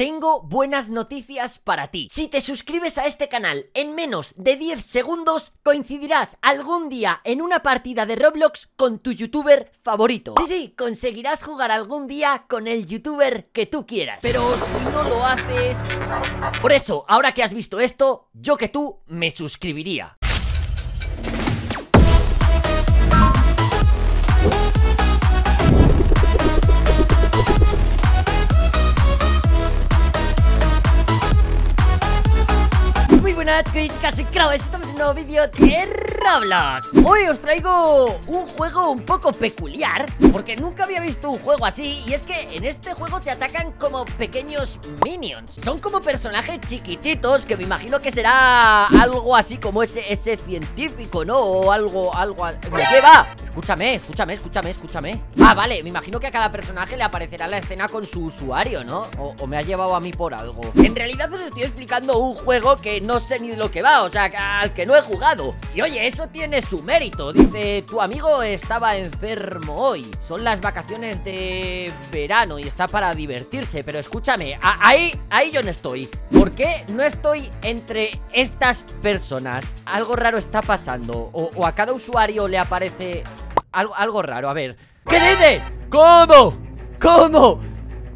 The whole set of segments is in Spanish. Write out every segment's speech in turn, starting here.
tengo buenas noticias para ti. Si te suscribes a este canal en menos de 10 segundos, coincidirás algún día en una partida de Roblox con tu youtuber favorito. Sí, sí, conseguirás jugar algún día con el youtuber que tú quieras. Pero si no lo haces... Por eso, ahora que has visto esto, yo que tú me suscribiría. Críticas y crowds, estamos en un nuevo vídeo de Hoy os traigo un juego un poco peculiar Porque nunca había visto un juego así Y es que en este juego te atacan como pequeños minions Son como personajes chiquititos Que me imagino que será algo así como ese, ese científico, ¿no? O algo, algo... ¿Qué va? Escúchame, escúchame, escúchame, escúchame Ah, vale, me imagino que a cada personaje le aparecerá la escena con su usuario, ¿no? O, o me ha llevado a mí por algo En realidad os estoy explicando un juego que no sé ni de lo que va O sea, al que no he jugado Y oye, eso tiene su mérito Dice, tu amigo estaba enfermo hoy Son las vacaciones de verano y está para divertirse Pero escúchame, ahí, ahí yo no estoy ¿Por qué no estoy entre estas personas? Algo raro está pasando O, a cada usuario le aparece algo, algo raro, a ver ¿Qué dice? ¿Cómo? ¿Cómo?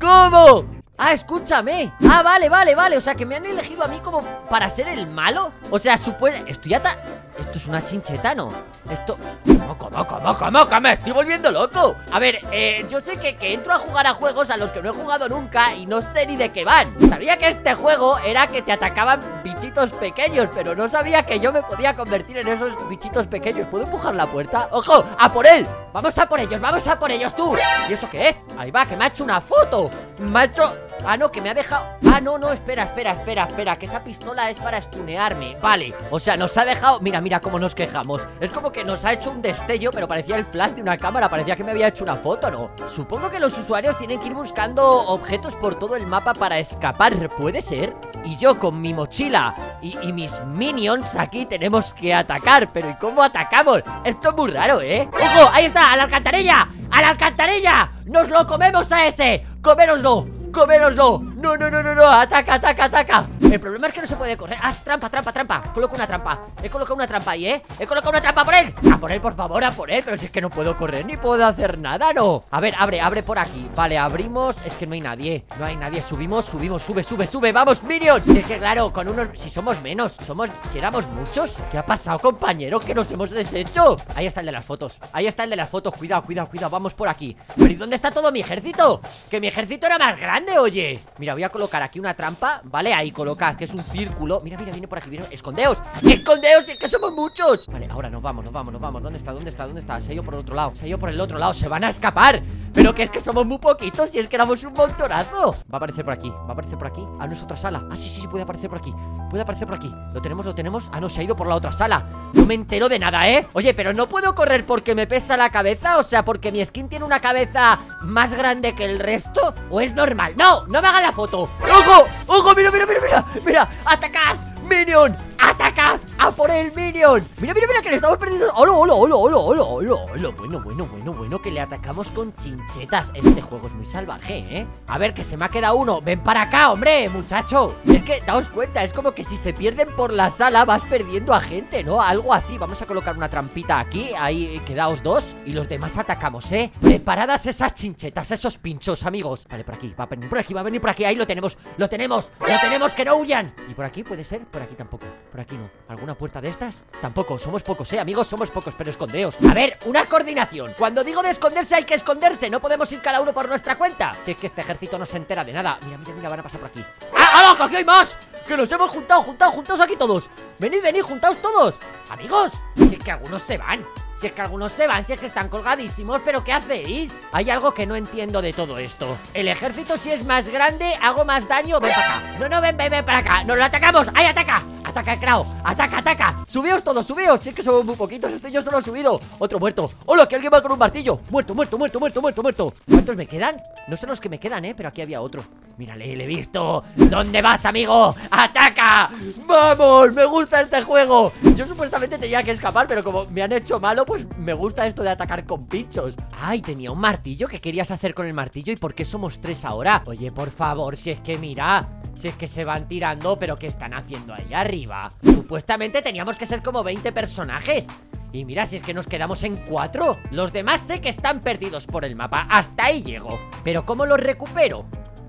¿Cómo? Ah, escúchame Ah, vale, vale, vale O sea, que me han elegido a mí como para ser el malo O sea, supuesto Estoy ata... Esto es una chincheta, ¿no? Esto... ¿Cómo, cómo, cómo, cómo, cómo? Me estoy volviendo loco A ver, eh, yo sé que, que entro a jugar a juegos a los que no he jugado nunca Y no sé ni de qué van Sabía que este juego era que te atacaban bichitos pequeños Pero no sabía que yo me podía convertir en esos bichitos pequeños ¿Puedo empujar la puerta? ¡Ojo! ¡A por él! ¡Vamos a por ellos! ¡Vamos a por ellos, tú! ¿Y eso qué es? Ahí va, que me ha hecho una foto Me ha hecho... Ah, no, que me ha dejado... Ah, no, no, espera, espera, espera, espera Que esa pistola es para estunearme Vale, o sea, nos ha dejado... Mira, mira cómo nos quejamos Es como que nos ha hecho un destello Pero parecía el flash de una cámara Parecía que me había hecho una foto, ¿no? Supongo que los usuarios tienen que ir buscando objetos por todo el mapa para escapar ¿Puede ser? Y yo con mi mochila y, mis minions aquí tenemos que atacar Pero ¿y cómo atacamos? Esto es muy raro, ¿eh? ¡Ojo! ¡Ahí está! ¡A la alcantarilla! ¡A la alcantarilla! ¡Nos lo comemos a ese! ¡Coméroslo! ¡Coméroslo! ¡No, no, no, no, no! ¡Ataca, ataca, ataca! El problema es que no se puede correr ¡Ah, trampa, trampa, trampa! Coloco una trampa He colocado una trampa ahí, ¿eh? He colocado una trampa por él ¡A por él, por favor! ¡A por él! Pero si es que no puedo correr ni puedo hacer nada, ¿no? A ver, abre, abre por aquí Vale, abrimos Es que no hay nadie No hay nadie Subimos, subimos, sube, sube, sube ¡Vamos, Minion! Si es que claro, con unos... Si somos menos Somos... Si éramos muchos ¿Qué ha pasado, compañero? Que nos hemos deshecho Ahí está el de las fotos Ahí está el de las fotos Cuidado, cuidado, cuidado Vamos por aquí ¿Pero y dónde está todo mi ejército? Que mi ejército era más grande, oye Mira, voy a colocar aquí una trampa Vale, ahí colocad, que es un círculo Mira, mira, viene por aquí, viene ¡Escondeos! ¡Escondeos! ¡Que somos muchos! Vale, ahora nos vamos, nos vamos, nos vamos ¿Dónde está? ¿Dónde está? ¿Dónde está? Se ha ido por el otro lado Se ha ido por el otro lado ¡Se van a escapar! Pero que es que somos muy poquitos Y es que éramos un montonazo Va a aparecer por aquí Va a aparecer por aquí Ah, no es otra sala Ah, sí, sí, sí, puede aparecer por aquí Puede aparecer por aquí ¿Lo tenemos? ¿Lo tenemos? Ah, no, se ha ido por la otra sala No me entero de nada, ¿eh? Oye, pero no puedo correr porque me pesa la cabeza O sea, porque mi skin tiene una cabeza más grande que el resto ¿O es normal? ¡No! ¡No me hagan la foto! ¡Ojo! ¡Ojo! ¡Mira, mira, mira, mira! ¡Mira! ¡Atacad! ¡Minion! ¡Atacad! ¡A por el Minion! ¡Mira, mira, mira! Que le estamos perdiendo ¡Hola, hola, hola, hola, hola, hola, hola! Bueno, bueno, bueno, bueno Que le atacamos con chinchetas Este juego es muy salvaje, ¿eh? A ver, que se me ha quedado uno ¡Ven para acá, hombre, muchacho! Es que, daos cuenta Es como que si se pierden por la sala Vas perdiendo a gente, ¿no? Algo así Vamos a colocar una trampita aquí Ahí, quedaos dos Y los demás atacamos, ¿eh? Preparadas esas chinchetas Esos pinchos, amigos Vale, por aquí Va a venir por aquí Va a venir por aquí Ahí lo tenemos ¡Lo tenemos! ¡Lo tenemos! ¡Que no huyan! ¿Y por aquí puede ser? Por aquí tampoco Por aquí no ¿Alguna puerta de estas? Tampoco, somos pocos, eh, amigos, somos pocos, pero escondeos A ver, una coordinación Cuando digo de esconderse hay que esconderse No podemos ir cada uno por nuestra cuenta Si es que este ejército no se entera de nada Mira, mira, mira, van a pasar por aquí ¡Ah, ah, no, que hay más! ¡Que nos hemos juntado, juntado, juntados aquí todos! ¡Venid, venid, juntaos todos! Amigos, si es que algunos se van si es que algunos se van, si es que están colgadísimos ¿Pero qué hacéis? Hay algo que no entiendo de todo esto El ejército si es más grande, hago más daño Ven para acá No, no, ven, ven, ven para acá ¡Nos lo atacamos! ¡Ahí, ataca! ¡Ataca, Krao! ¡Ataca, ataca! ¡Subíos todos, subíos! Si es que somos muy poquitos, estoy yo solo subido Otro muerto ¡Hola, que alguien va con un martillo! Muerto, muerto, muerto, muerto, muerto, muerto ¿Cuántos me quedan? No son los que me quedan, ¿eh? Pero aquí había otro Mírale, le he visto ¿Dónde vas, amigo? ¡Ataca! ¡Vamos! Me gusta este juego Yo supuestamente tenía que escapar Pero como me han hecho malo Pues me gusta esto de atacar con pinchos Ay, tenía un martillo ¿Qué querías hacer con el martillo? ¿Y por qué somos tres ahora? Oye, por favor, si es que mira si es que se van tirando, pero ¿qué están haciendo ahí arriba? Supuestamente teníamos que ser como 20 personajes. Y mira, si es que nos quedamos en cuatro. Los demás sé que están perdidos por el mapa. Hasta ahí llego. Pero ¿cómo los recupero?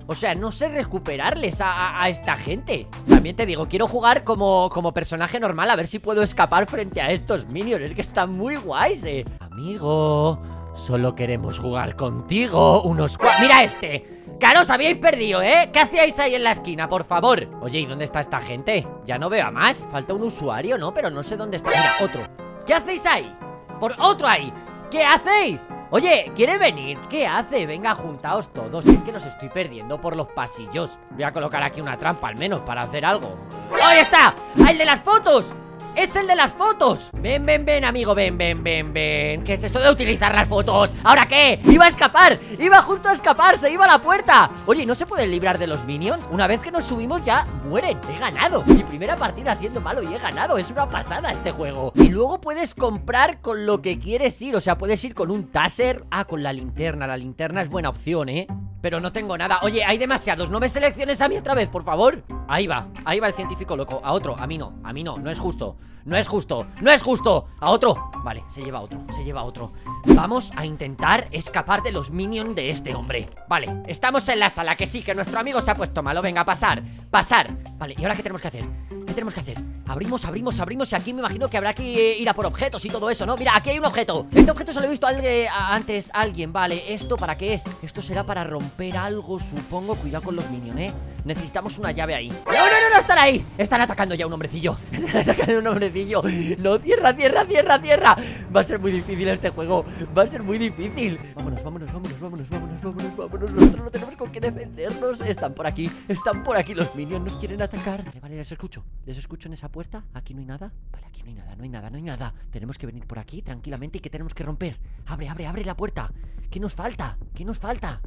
O sea, no sé recuperarles a, esta gente. También te digo, quiero jugar como, como personaje normal A ver si puedo escapar frente a estos minions. Es que están muy guays, eh. Amigo, solo queremos jugar contigo Unos. ¡Mira este! ¡Claro, os habíais perdido, ¿eh? ¿Qué hacíais ahí en la esquina, por favor? Oye, ¿y dónde está esta gente? Ya no veo a más Falta un usuario, ¿no? Pero no sé dónde está Mira, otro ¿Qué hacéis ahí? Por otro ahí ¿Qué hacéis? Oye, ¿quiere venir? ¿Qué hace? Venga, juntaos todos Es que los estoy perdiendo por los pasillos Voy a colocar aquí una trampa al menos para hacer algo ¡Ahí está! ¡Ah, ¡El de las fotos! ¡Es el de las fotos! Ven, ven, ven, amigo, ven, ven, ven, ven ¿Qué es esto de utilizar las fotos? ¿Ahora qué? ¡Iba a escapar! ¡Iba justo a escapar! ¡Se iba a la puerta! Oye, ¿no se pueden librar de los minions? Una vez que nos subimos ya mueren He ganado Mi primera partida siendo malo y he ganado Es una pasada este juego Y luego puedes comprar con lo que quieres ir O sea, puedes ir con un taser Ah, con la linterna La linterna es buena opción, ¿eh? Pero no tengo nada. Oye, hay demasiados. No me selecciones a mí otra vez, por favor Ahí va, ahí va el científico loco. A otro, a mí no, a mí no, no es justo No es justo, no es justo. A otro, vale, se lleva otro, se lleva otro. Vamos a intentar escapar de los minions de este hombre. Vale, estamos en la sala Que sí, que nuestro amigo se ha puesto malo. Venga, pasar, pasar. Vale, ¿y ahora qué tenemos que hacer? ¿Qué tenemos que hacer? Abrimos, abrimos, abrimos Y aquí me imagino que habrá que ir a por objetos y todo eso, ¿no? Mira, aquí hay un objeto. Este objeto se lo he visto a alguien, antes a alguien. Vale, ¿esto para qué es? Esto será para romper algo, supongo. Cuidado con los minions, ¿eh? Necesitamos una llave ahí. ¡No, no, no, no! ¡Están ahí! Están atacando ya un hombrecillo. Están atacando un hombrecillo. No, cierra, cierra, cierra, cierra. Va a ser muy difícil este juego. Va a ser muy difícil. Vámonos, vámonos, vámonos, vámonos, vámonos, vámonos, vámonos. Nosotros no tenemos con qué defendernos. Están por aquí, están por aquí Los minions. Nos quieren atacar. Vale, vale, les escucho. Les escucho en esa puerta. Aquí no hay nada. Vale, aquí no hay nada, no hay nada, no hay nada. Tenemos que venir por aquí tranquilamente y que tenemos que romper Abre, abre, abre la puerta. ¿Qué nos falta? ¿Qué nos falta?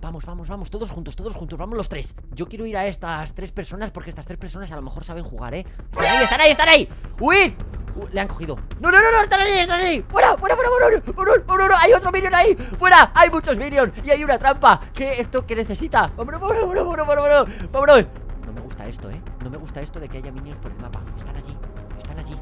Vamos, vamos, vamos, todos juntos, todos juntos, vamos los tres Yo quiero ir a estas tres personas porque estas tres personas a lo mejor saben jugar, ¿eh? ¡Están ahí, están ahí, están ahí! ¡Uy! Uh, le han cogido ¡No, no, no, no! ¡Están ahí, están ahí! ¡Fuera, fuera, fuera, fuera! ¡Vámonos, vámonos! ¡Hay otro minion ahí! ¡Fuera! ¡Hay muchos minions! ¡Y hay una trampa! ¿Qué? ¿Esto qué necesita? ¡Vámonos, vámonos, vámonos, vámonos! ¡Vámonos! No me gusta esto, ¿eh? No me gusta esto de que haya minions por el mapa Están allí, están allí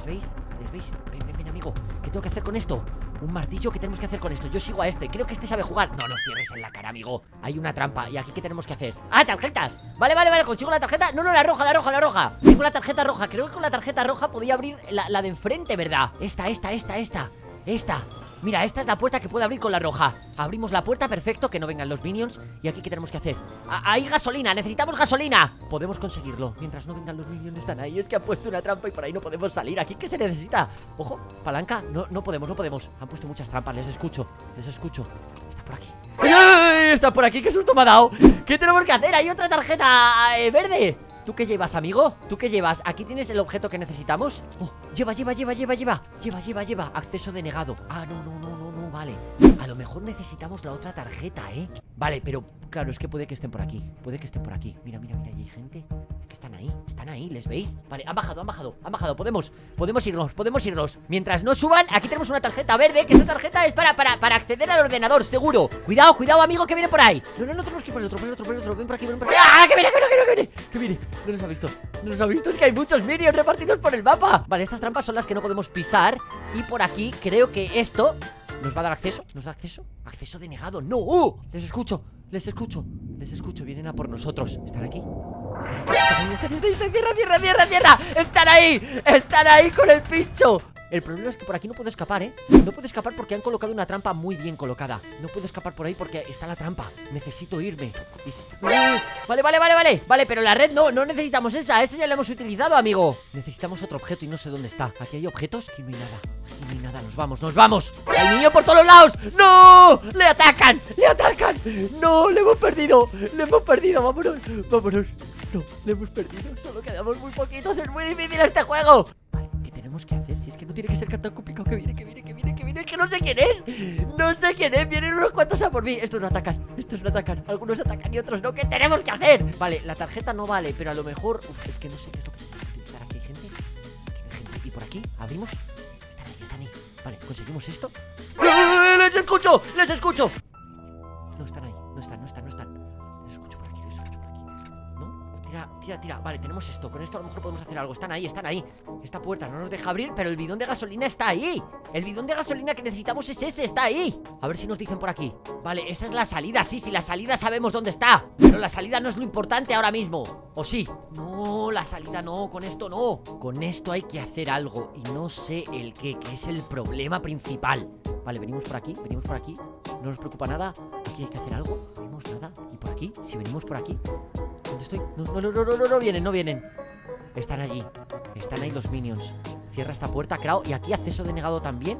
¿les veis? ¿Les veis? Ven, ven, ven, amigo ¿Qué tengo que hacer con esto? Un martillo, ¿qué tenemos que hacer con esto? Yo sigo a este, creo que este sabe jugar No nos cierres en la cara, amigo Hay una trampa, ¿y aquí qué tenemos que hacer? ¡Ah, tarjetas! Vale, vale, vale, consigo la tarjeta No, no, la roja, la roja, la roja Tengo la tarjeta roja, creo que con la tarjeta roja podía abrir la, la de enfrente, ¿verdad? Esta, esta, esta, esta Esta Mira, esta es la puerta que puede abrir con la roja Abrimos la puerta, perfecto, que no vengan los minions ¿Y aquí qué tenemos que hacer? ¡Hay gasolina! ¡Necesitamos gasolina! Podemos conseguirlo Mientras no vengan los minions están ahí Es que han puesto una trampa y por ahí no podemos salir ¿Aquí qué se necesita? Ojo, palanca No, no podemos, no podemos Han puesto muchas trampas, les escucho Les escucho Está por aquí ¡Ay! Está por aquí, qué susto me ha dado ¿Qué tenemos que hacer? Hay otra tarjeta eh, verde ¿Tú qué llevas, amigo? ¿Tú qué llevas? ¿Aquí tienes el objeto que necesitamos? Oh, lleva, lleva, lleva, lleva, lleva. Lleva, lleva, lleva. Acceso denegado. Ah, no, no, no, no, vale. A lo mejor necesitamos la otra tarjeta, ¿eh? Vale, pero claro, es que puede que estén por aquí. Puede que estén por aquí. Mira, mira, mira, hay gente que están ahí. Están ahí, ¿les veis? Vale, han bajado, han bajado, han bajado. Podemos, podemos irnos, podemos irnos. Mientras no suban, aquí tenemos una tarjeta verde Que esta tarjeta es para, para, para acceder al ordenador, seguro. Cuidado, cuidado, amigo, que viene por ahí. No, no, no, tenemos que ir por el otro, por el otro, por el otro. Ven por aquí, ven por aquí. ¡Ah, que viene, que viene, que viene! Que viene, no nos ha visto. No nos ha visto, es que hay muchos minions repartidos por el mapa. Vale, estas trampas son las que no podemos pisar. Y por aquí creo que esto ¿Nos va a dar acceso? ¿Nos da acceso? Acceso denegado, ¡no! ¡Uh! Les escucho, les escucho Les escucho, vienen a por nosotros ¿Están aquí? ¿Están ahí? ¿Están ¡Cierra, cierra, cierra, cierra! ¡Están ahí! ¡Están ahí con el pincho! El problema es que por aquí no puedo escapar, ¿eh? No puedo escapar porque han colocado una trampa muy bien colocada No puedo escapar por ahí porque está la trampa Necesito irme Vale, vale, vale, vale Vale, pero la red no, no necesitamos esa Esa ya la hemos utilizado, amigo Necesitamos otro objeto y no sé dónde está ¿Aquí hay objetos? Aquí no hay nada Aquí no hay nada, nos vamos, nos vamos ¡Hay niño por todos lados! ¡No! ¡Le atacan! ¡Le atacan! ¡No! ¡Le hemos perdido! ¡Le hemos perdido! ¡Vámonos! ¡Vámonos! No, le hemos perdido Solo quedamos muy poquitos Es muy difícil este juego Vale, ¿qué tenemos que hacer? Si es que no tiene que ser tan complicado Que viene, que viene, que viene, que viene Que no sé quién es No sé quién es Vienen unos cuantos a por mí Estos no atacan Estos no atacan Algunos atacan y otros no ¿Qué tenemos que hacer? Vale, la tarjeta no vale Pero a lo mejor Uf, es que no sé qué es lo que tenemos que utilizar Aquí hay gente Aquí hay gente Y por aquí Abrimos Vale, conseguimos esto ¡Eh, ¡Les escucho! ¡Les escucho! Tira, tira, tira. Vale, tenemos esto. Con esto a lo mejor podemos hacer algo. Están ahí, están ahí. Esta puerta no nos deja abrir Pero el bidón de gasolina está ahí. El bidón de gasolina que necesitamos es ese Está ahí. A ver si nos dicen por aquí. Vale, esa es la salida. Sí, sí, la salida sabemos dónde está. Pero la salida no es lo importante ahora mismo. ¿O sí? No, la salida no. Con esto no. Con esto hay que hacer algo. Y no sé el qué Que es el problema principal. Vale, venimos por aquí Venimos por aquí. No nos preocupa nada. Aquí hay que hacer algo. No vemos nada. Y por aquí. Si venimos por aquí ¿Dónde estoy? No, no, no, no, no, no, no vienen, no vienen Están allí Están ahí los minions Cierra esta puerta, Krao Y aquí acceso denegado también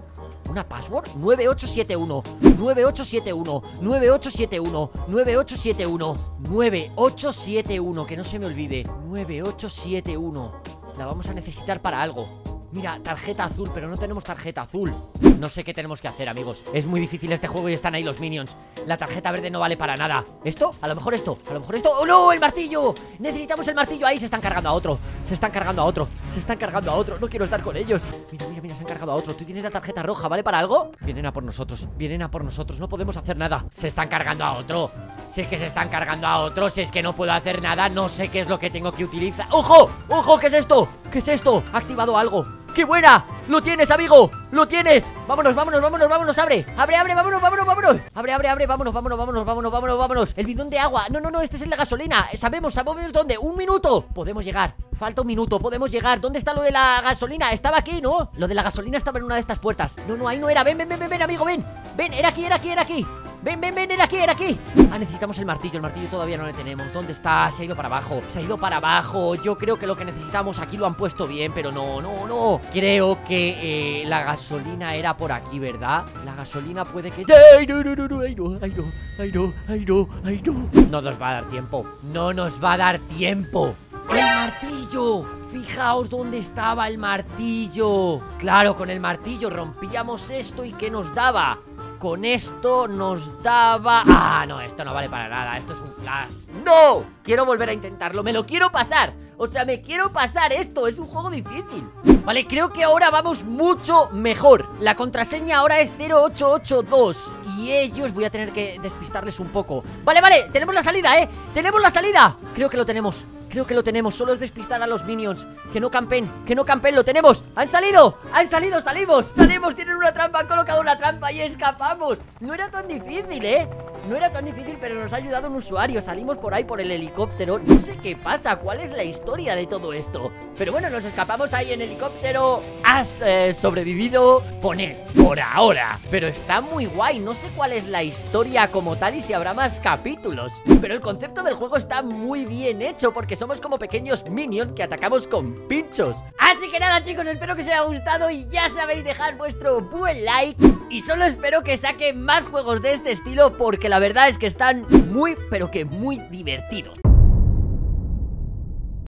¿Una password? 9871 9871 9871 9871 9871 Que no se me olvide 9871 La vamos a necesitar para algo Mira, tarjeta azul, pero no tenemos tarjeta azul. No sé qué tenemos que hacer, amigos. Es muy difícil este juego y están ahí los minions. La tarjeta verde no vale para nada. ¿Esto? A lo mejor esto, a lo mejor esto. ¡Oh, no! ¡El martillo! Necesitamos el martillo Ahí. Se están cargando a otro. Se están cargando a otro. Se están cargando a otro. No quiero estar con ellos. Mira, mira, mira, se han cargado a otro. Tú tienes la tarjeta roja, ¿vale para algo? Vienen a por nosotros. Vienen a por nosotros. No podemos hacer nada. Se están cargando a otro. Si es que se están cargando a otro Si es que no puedo hacer nada No sé qué es lo que tengo que utilizar. ¡Ojo! ¡Ojo! ¿Qué es esto? ¿Qué es esto? Ha activado algo ¡Qué buena! ¡Lo tienes, amigo! ¡Lo tienes! ¡Vámonos, vámonos, vámonos, vámonos! ¡Abre! ¡Abre, abre! ¡Vámonos, vámonos, vámonos! ¡Abre, abre, abre! ¡Vámonos, vámonos, vámonos, vámonos, vámonos, vámonos! ¡El bidón de agua! ¡No, no, no! Este es el de gasolina Sabemos, sabemos dónde ¡Un minuto! Podemos llegar Falta un minuto, podemos llegar ¿Dónde está lo de la gasolina? Estaba aquí, ¿no? Lo de la gasolina estaba en una de estas puertas No, no, ahí no era Ven, ven, ven, ven, amigo, ven Ven, era aquí, era aquí, era aquí Ven, ven, ven, era aquí, era aquí Ah, necesitamos el martillo, el martillo todavía no le tenemos ¿Dónde está? Se ha ido para abajo Se ha ido para abajo Yo creo que lo que necesitamos aquí lo han puesto bien Pero no, no, no Creo que eh, la gasolina era por aquí, ¿verdad? La gasolina puede que... ¡Ay, no, no, no, no! ¡Ay, no! ¡Ay, no! ¡Ay, no! ¡Ay, no! ¡Ay, no! No nos va a dar tiempo No nos va a dar tiempo ¡El martillo! Fijaos dónde estaba el martillo Claro, con el martillo rompíamos esto y ¿qué nos daba? Con esto nos daba... Ah, no, esto no vale para nada Esto es un flash. ¡No! Quiero volver a intentarlo, me lo quiero pasar. O sea, me quiero pasar esto Es un juego difícil. Vale, creo que ahora vamos mucho mejor. La contraseña ahora es 0882 Y ellos voy a tener que despistarles un poco. Vale, vale, tenemos la salida, ¿eh? ¡Tenemos la salida! Creo que lo tenemos Creo que lo tenemos, solo es despistar a los minions Que no campen, que no campen, lo tenemos ¡Han salido! ¡Han salido! ¡Salimos! ¡Salimos! Tienen una trampa, han colocado una trampa y escapamos No era tan difícil, ¿eh? No era tan difícil, pero nos ha ayudado un usuario. Salimos por ahí por el helicóptero. No sé qué pasa, cuál es la historia de todo esto Pero bueno, nos escapamos ahí en helicóptero. Has eh, sobrevivido. Pone por ahora. Pero está muy guay, no sé cuál es la historia como tal Y si habrá más capítulos. Pero el concepto del juego está muy bien hecho Porque somos como pequeños minions que atacamos con pinchos. Así que nada chicos, espero que os haya gustado Y ya sabéis dejar vuestro buen like. Y solo espero que saquen más juegos de este estilo Porque la verdad es que están muy, pero que muy divertidos